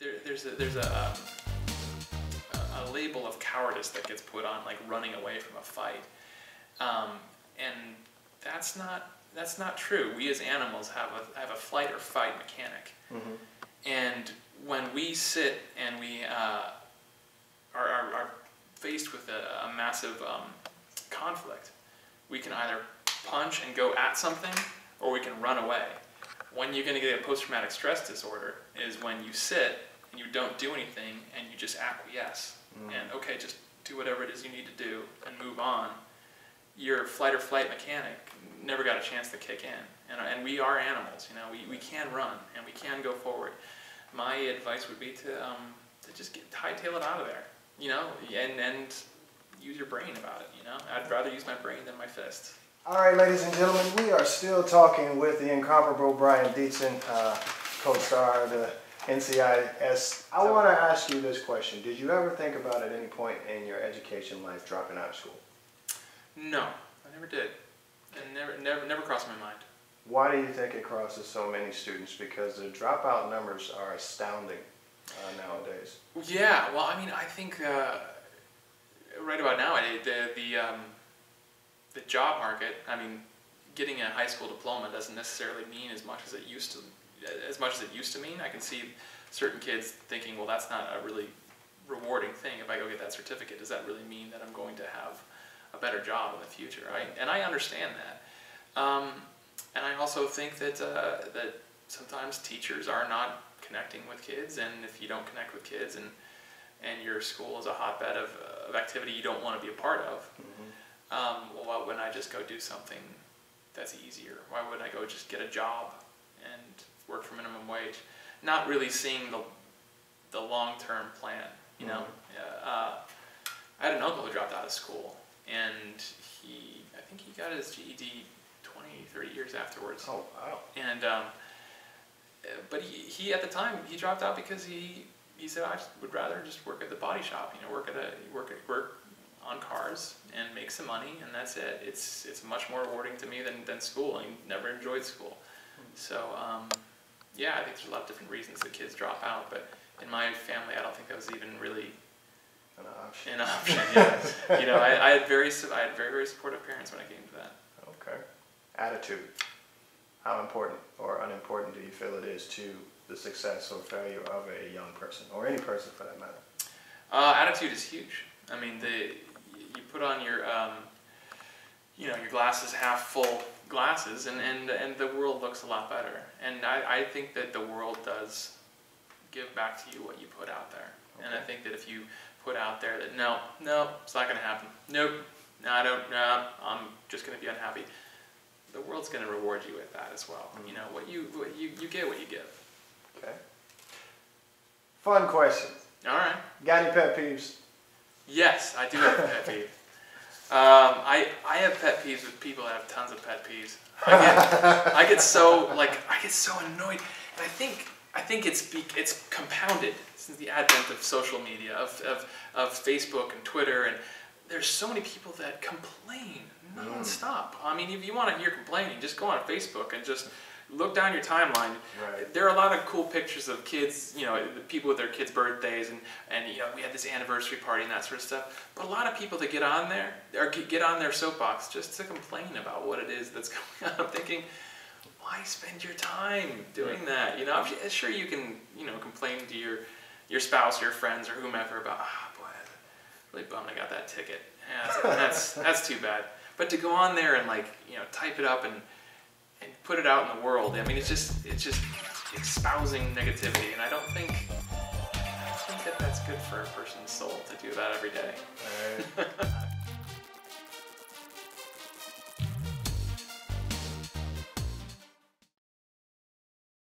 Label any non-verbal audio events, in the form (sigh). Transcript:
there, there's a, there's a, um, a, a label of cowardice that gets put on like running away from a fight, um, and that's not that's not true. We as animals have a have a flight or fight mechanic, and when we sit and we uh, are, are, are faced with a, a massive um, conflict, we can either punch and go at something, or we can run away. When you're going to get a post-traumatic stress disorder is when you sit and you don't do anything and you just acquiesce and okay, just do whatever it is you need to do and move on. Your flight or flight mechanic never got a chance to kick in, and, and we are animals. You know, we, we can run and we can go forward. My advice would be to um, to just get hightail it out of there. You know, and and use your brain about it. You know, I'd rather use my brain than my fists. All right, ladies and gentlemen, we are still talking with the incomparable Brian Dietzen, uh, co-star of the NCIS. I want to ask you this question. Did you ever think about at any point in your education life dropping out of school? No, I never did. And never, never, never crossed my mind. Why do you think it crosses so many students? Because the dropout numbers are astounding uh, nowadays. Yeah, well, I mean, I think uh, right about now, the the um, the job market. I mean, getting a high school diploma doesn't necessarily mean as much as it used to. As much as it used to mean, I can see certain kids thinking, well, that's not a really rewarding thing. If I go get that certificate, does that really mean that I'm going to have a better job in the future? Right? And I understand that. Um, and I also think that uh, that sometimes teachers are not connecting with kids, and if you don't connect with kids, and and your school is a hotbed of, of activity you don't want to be a part of, um, well, why wouldn't I just go do something that's easier? Why wouldn't I go just get a job and work for minimum wage? Not really seeing the the long term plan, you know. Yeah, uh, I had an uncle who dropped out of school, and he I think he got his GED 20, 30 years afterwards. Oh, wow. And um, but he, he at the time he dropped out because he he said I would rather just work at the body shop, you know, work at a work at work on cars and make some money, and that's it. It's it's much more rewarding to me than, than school. I never enjoyed school, so um, yeah, I think there's a lot of different reasons that kids drop out. But in my family, I don't think that was even really An option. an option. Yeah, you know, I, I had very I had very very supportive parents when it came to that. Okay. Attitude. How important or unimportant do you feel it is to the success or failure of a young person, or any person for that matter? Uh, attitude is huge. I mean, the you put on your um, you know your glasses half full glasses, and, and and the world looks a lot better. And I, I think that the world does give back to you what you put out there. And I think that if you put out there that no, no, it's not going to happen. Nope, no, I don't. No, I'm just going to be unhappy. The world's going to reward you with that as well. You know what you what you you get what you give. Okay. Fun question. All right. Got any pet peeves? Yes, I do have a pet peeve. Um, I I have pet peeves with people that have tons of pet peeves. I get I get so like I get so annoyed, and I think I think it's be, it's compounded since the advent of social media, of, of of Facebook and Twitter, and there's so many people that complain nonstop. I mean, if you want to hear complaining, just go on Facebook and just look down your timeline Right. there are a lot of cool pictures of kids, you know, the people with their kids' birthdays, and, and you know, we had this anniversary party and that sort of stuff. But a lot of people that get on there, or get get on their soapbox just to complain about what it is that's (laughs) going on. I'm thinking, why spend your time doing that? You know, I'm sure you can, you know, complain to your your spouse, your friends, or whomever about, ah, boy, I'm really bummed I got that ticket. Yeah, that's, that's that's too bad. But to go on there and like, you know, type it up and and put it out in the world. I mean, it's just it's just espousing negativity, and I don't think I don't think that that's good for a person's soul to do that every day. (laughs)